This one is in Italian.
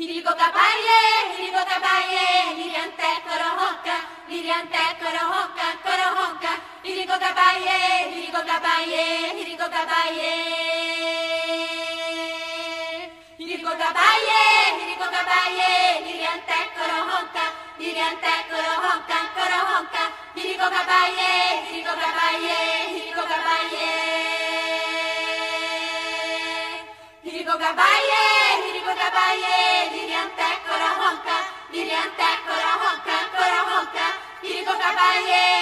Hirigo gabaye, hirigo gabaye, hiriante koro honka, hiriante koro honka, koro honka, hirigo gabaye, hirigo gabaye, hirigo gabaye. Hirigo gabaye, hirigo gabaye, hiriante koro honka, hiriante koro honka, koro honka, hirigo gabaye, hirigo gabaye, hirigo gabaye. Hirigo gabaye, 欢迎。